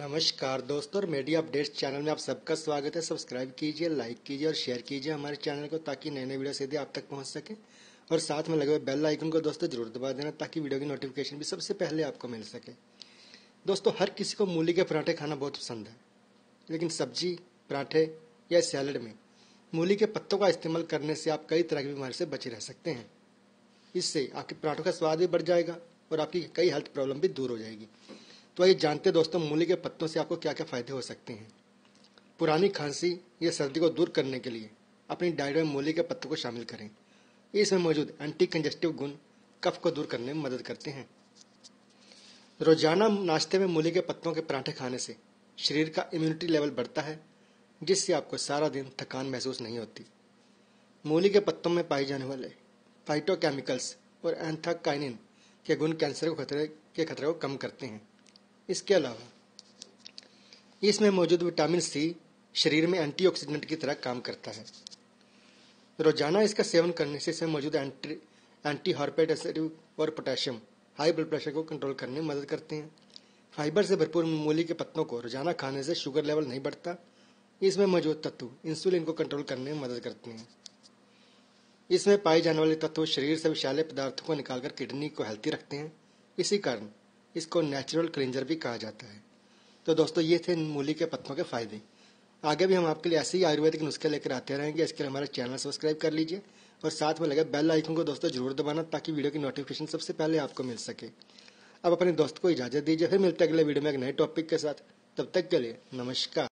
नमस्कार दोस्तों और मीडिया अपडेट्स चैनल में आप सबका स्वागत है। सब्सक्राइब कीजिए, लाइक कीजिए और शेयर कीजिए हमारे चैनल को ताकि नए नए वीडियो सीधे आप तक पहुँच सके। और साथ में लगे हुए बेल आइकन को दोस्तों ज़रूर दबा देना ताकि वीडियो की नोटिफिकेशन भी सबसे पहले आपको मिल सके। दोस्तों, हर किसी को मूली के पराठे खाना बहुत पसंद है। लेकिन सब्ज़ी, पराठे या सैलड में मूली के पत्तों का इस्तेमाल करने से आप कई तरह की बीमारी से बचे रह सकते हैं। इससे आपके पराठों का स्वाद भी बढ़ जाएगा और आपकी कई हेल्थ प्रॉब्लम भी दूर हो जाएगी। तो आइए जानते दोस्तों, मूली के पत्तों से आपको क्या क्या फ़ायदे हो सकते हैं। पुरानी खांसी या सर्दी को दूर करने के लिए अपनी डाइट में मूली के पत्तों को शामिल करें। इसमें मौजूद एंटी कंजेस्टिव गुण कफ को दूर करने में मदद करते हैं। रोज़ाना नाश्ते में मूली के पत्तों के पराठे खाने से शरीर का इम्यूनिटी लेवल बढ़ता है, जिससे आपको सारा दिन थकान महसूस नहीं होती। मूली के पत्तों में पाए जाने वाले फाइटोकेमिकल्स और एंथाकाइनिन के गुण कैंसर को खतरे, के खतरे को कम करते हैं। इसके अलावा, इसमें मौजूद विटामिन सी शरीर में एंटीऑक्सीडेंट की तरह काम करता है। रोज़ाना इसका सेवन करने से इसमें मौजूद एंटी एंटी और पोटेशियम, हाई ब्लड प्रेशर को कंट्रोल करने में मदद करते हैं। फाइबर से भरपूर मूली के पत्तों को रोज़ाना खाने से शुगर लेवल नहीं बढ़ता। इसमें मौजूद तत्व इंसुलिन को कंट्रोल करने में मदद करते हैं। इसमें पाए जाने वाले तत्व शरीर से विशाले पदार्थों को निकालकर किडनी को हेल्थी रखते हैं। इसी कारण इसको नेचुरल क्लिंजर भी कहा जाता है। तो दोस्तों, ये थे मूली के पत्तों के फ़ायदे। आगे भी हम आपके लिए ऐसे ही आयुर्वेदिक नुस्खे लेकर आते रहेंगे। इसके लिए हमारा चैनल सब्सक्राइब कर लीजिए और साथ में लगे बेल आइकन को दोस्तों ज़रूर दबाना ताकि वीडियो की नोटिफिकेशन सबसे पहले आपको मिल सके। अब अपने दोस्त को इजाज़त दीजिए। फिर मिलते अगले वीडियो में एक नए टॉपिक के साथ। तब तक के लिए नमस्कार।